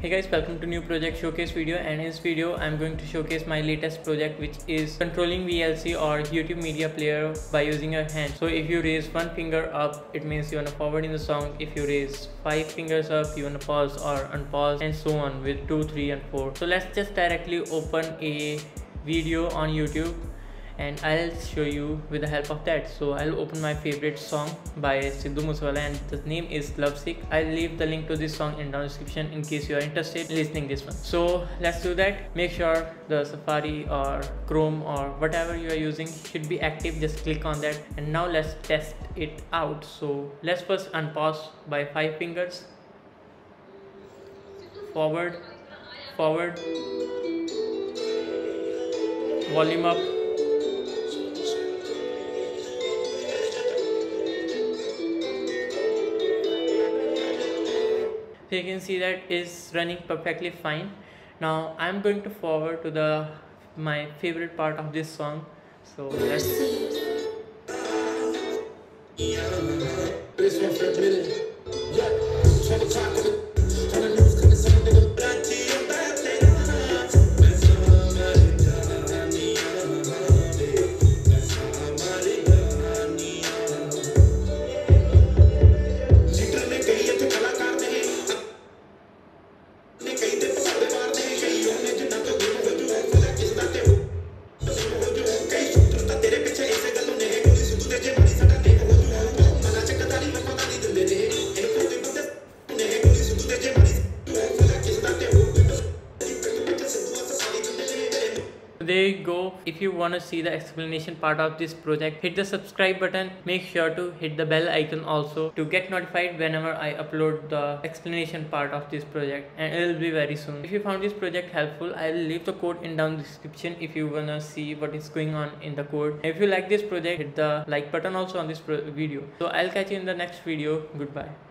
Hey guys, welcome to new project showcase video and in this video I'm going to showcase my latest project which is controlling VLC or YouTube media player by using your hand. So if you raise one finger up it means you wanna forward in the song. If you raise five fingers up you wanna pause or unpause and so on with two, three and four. So let's just directly open a video on YouTube and I'll show you with the help of that. So I'll open my favorite song by Sidhu Moosewala and the name is Lovesick. I'll leave the link to this song in the description in case you are interested in listening this one. So let's do that. Make sure the Safari or Chrome or whatever you are using should be active. Just click on that and now let's test it out. So let's first unpause by five fingers. Forward, forward, volume up so you can see that is running perfectly fine. Now i'm going to forward to the my favorite part of this song. So let's there you go. If you want to see the explanation part of this project hit the subscribe button. Make sure to hit the bell icon also to get notified whenever i upload the explanation part of this project and it will be very soon. If you found this project helpful i'll leave the code in down description if you wanna see what is going on in the code. If you like this project hit the like button also on this video. So i'll catch you in the next video. Goodbye